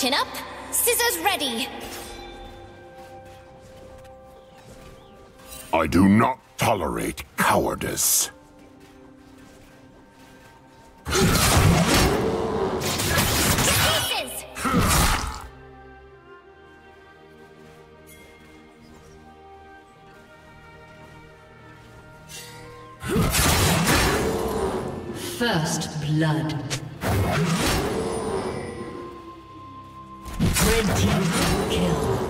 Chin up, scissors ready. I do not tolerate cowardice. First blood. Team kill.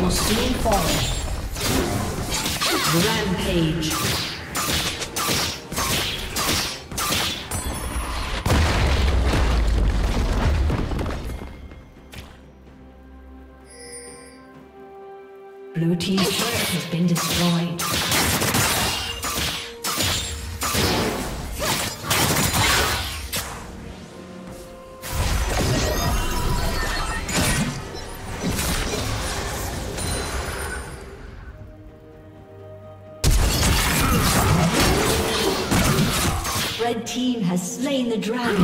will soon fall. Rampage. Blue Team's turret has been destroyed. Slain the dragon.